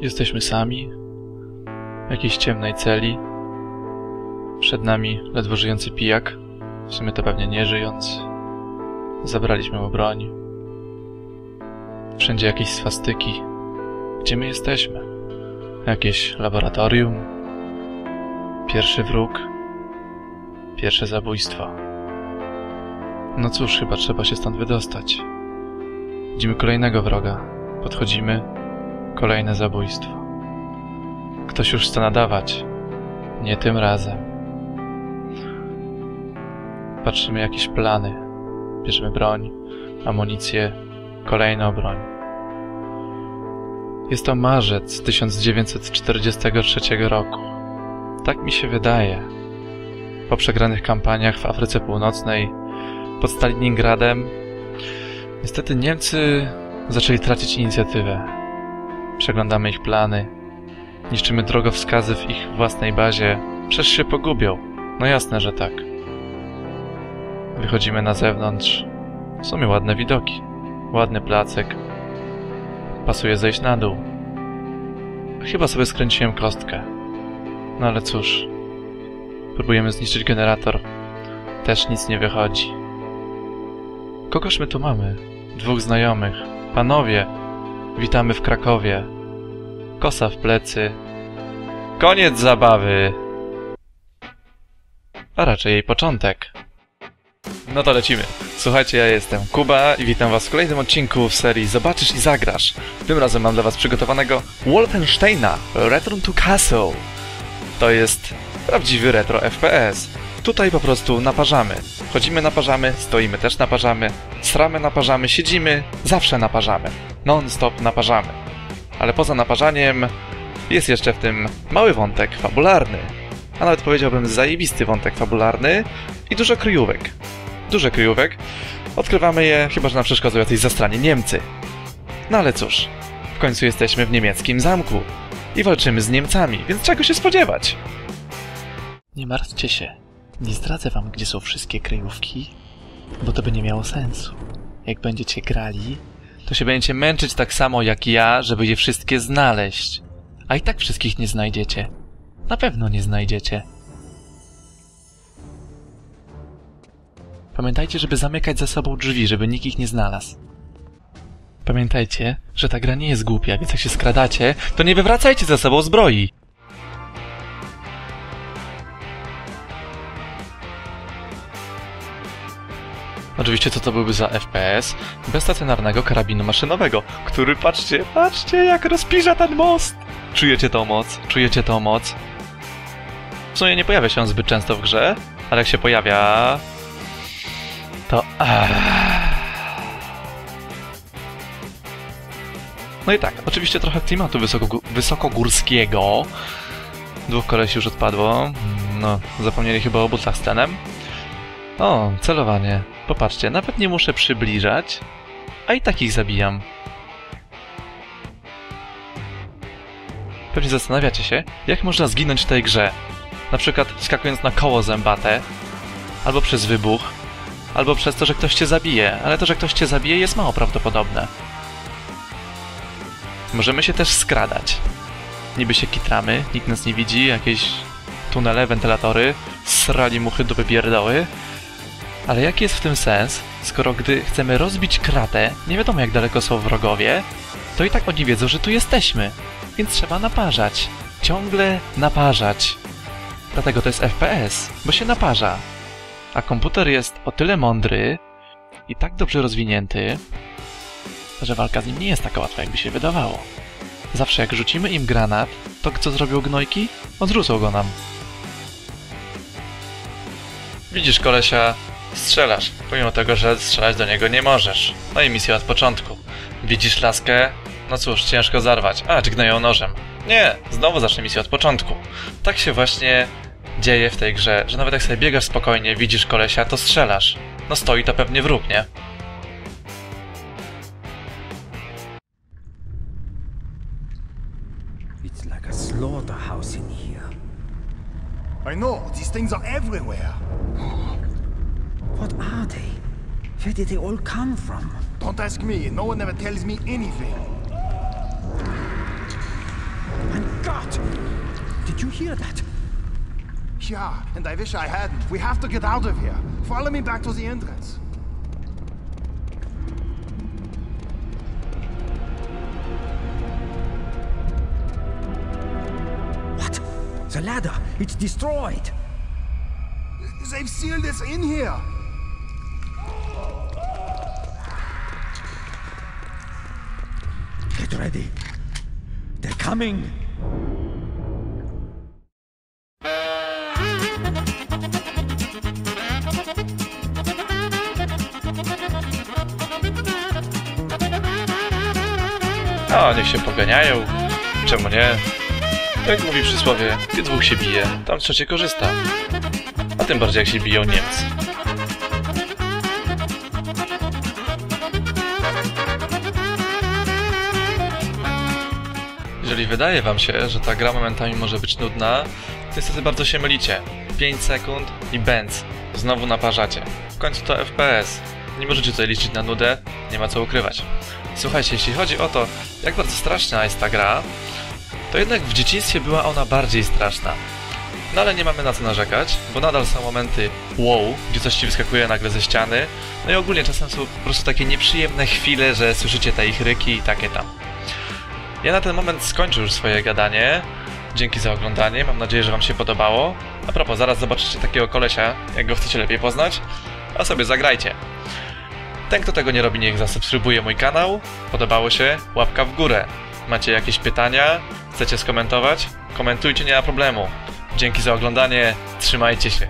Jesteśmy sami, w jakiejś ciemnej celi. Przed nami ledwo żyjący pijak, w sumie to pewnie nie żyjąc. Zabraliśmy mu broń. Wszędzie jakieś swastyki. Gdzie my jesteśmy? Jakieś laboratorium? Pierwszy wróg? Pierwsze zabójstwo. No cóż, chyba trzeba się stąd wydostać. Widzimy kolejnego wroga. Podchodzimy. Kolejne zabójstwo. Ktoś już chce nadawać. Nie tym razem. Patrzymy jakieś plany. Bierzemy broń, amunicję, kolejną broń. Jest to marzec 1943 roku. Tak mi się wydaje. Po przegranych kampaniach w Afryce Północnej, pod Stalingradem, niestety Niemcy zaczęli tracić inicjatywę. Przeglądamy ich plany, niszczymy drogowskazy w ich własnej bazie, przecież się pogubią. No jasne, że tak. Wychodzimy na zewnątrz. W sumie ładne widoki. Ładny placek. Pasuje zejść na dół. Chyba sobie skręciłem kostkę. No ale cóż. Próbujemy zniszczyć generator. Też nic nie wychodzi. Kogoż my tu mamy? Dwóch znajomych. Panowie, witamy w Krakowie. Kosa w plecy. Koniec zabawy! A raczej jej początek. No to lecimy. Słuchajcie, ja jestem Kuba i witam was w kolejnym odcinku w serii Zobaczysz i zagrasz. Tym razem mam dla was przygotowanego Wolfensteina Return to Castle. To jest prawdziwy retro FPS. Tutaj po prostu naparzamy. Chodzimy naparzamy, stoimy też naparzamy, sramy naparzamy, siedzimy, zawsze naparzamy. Non-stop naparzamy. Ale poza naparzaniem jest jeszcze w tym mały wątek fabularny. A nawet powiedziałbym zajebisty wątek fabularny i dużo kryjówek. Dużo kryjówek. Odkrywamy je, chyba że nam przeszkodzą jacyś zastrani Niemcy. No ale cóż, w końcu jesteśmy w niemieckim zamku i walczymy z Niemcami, więc czego się spodziewać? Nie martwcie się, nie zdradzę wam, gdzie są wszystkie kryjówki, bo to by nie miało sensu. Jak będziecie grali, to się będziecie męczyć tak samo jak ja, żeby je wszystkie znaleźć. A i tak wszystkich nie znajdziecie. Na pewno nie znajdziecie. Pamiętajcie, żeby zamykać za sobą drzwi, żeby nikt ich nie znalazł. Pamiętajcie, że ta gra nie jest głupia, więc jak się skradacie, to nie wywracajcie za sobą zbroi. Oczywiście co to byłby za FPS? Bez stacjonarnego karabinu maszynowego, który, patrzcie, patrzcie jak rozpiża ten most! Czujecie tą moc? Czujecie tą moc? W sumie nie pojawia się on zbyt często w grze, ale jak się pojawia, to... No i tak, oczywiście trochę klimatu wysoko, wysokogórskiego. Dwóch kolesi już odpadło. No, zapomnieli chyba o butach z tenem. O, celowanie. Popatrzcie, nawet nie muszę przybliżać, a i tak ich zabijam. Pewnie zastanawiacie się, jak można zginąć w tej grze. Na przykład skakując na koło zębate, albo przez wybuch, albo przez to, że ktoś cię zabije, ale to, że ktoś cię zabije jest mało prawdopodobne. Możemy się też skradać. Niby się kitramy, nikt nas nie widzi, jakieś tunele, wentylatory, srali muchy do pierdoły. Ale jaki jest w tym sens, skoro gdy chcemy rozbić kratę, nie wiadomo jak daleko są wrogowie, to i tak oni wiedzą, że tu jesteśmy. Więc trzeba naparzać. Ciągle naparzać. Dlatego to jest FPS, bo się naparza. A komputer jest o tyle mądry i tak dobrze rozwinięty, że walka z nim nie jest taka łatwa, jakby się wydawało. Zawsze jak rzucimy im granat, to co zrobią gnojki? Odrzucą go nam. Widzisz kolesia, strzelasz, pomimo tego, że strzelać do niego nie możesz. No i misja od początku. Widzisz laskę? No cóż, ciężko zarwać. A, gnoją nożem. Nie, znowu zacznę misję od początku. Tak się właśnie dzieje w tej grze, że nawet jak sobie biegasz spokojnie, widzisz kolesia, to strzelasz. No stoi to pewnie wróg, nie? It's like a slaughterhouse in here. I know, these things are everywhere. What are they? Where did they all come from? Don't ask me, no one ever tells me anything. Mein Gott! Did you hear that? Yeah, and I wish I hadn't. We have to get out of here. Follow me back to the entrance. What? The ladder! It's destroyed! They've sealed us in here. Get ready. They're coming! A, niech się poganiają. Czemu nie? Jak mówi przysłowie, gdy dwóch się bije, tam trzecie korzysta. A tym bardziej jak się biją Niemcy. Wydaje wam się, że ta gra momentami może być nudna, to niestety bardzo się mylicie. 5 sekund i bęc. Znowu naparzacie. W końcu to FPS. Nie możecie tutaj liczyć na nudę, nie ma co ukrywać. Słuchajcie, jeśli chodzi o to, jak bardzo straszna jest ta gra, to jednak w dzieciństwie była ona bardziej straszna. No ale nie mamy na co narzekać, bo nadal są momenty wow, gdzie coś ci wyskakuje nagle ze ściany, no i ogólnie czasem są po prostu takie nieprzyjemne chwile, że słyszycie te ich ryki i takie tam. Ja na ten moment skończę już swoje gadanie. Dzięki za oglądanie, mam nadzieję, że wam się podobało. A propos, zaraz zobaczycie takiego kolesia, jak go chcecie lepiej poznać, a sobie zagrajcie. Ten, kto tego nie robi, niech zasubskrybuje mój kanał. Podobało się? Łapka w górę. Macie jakieś pytania? Chcecie skomentować? Komentujcie, nie ma problemu. Dzięki za oglądanie, trzymajcie się.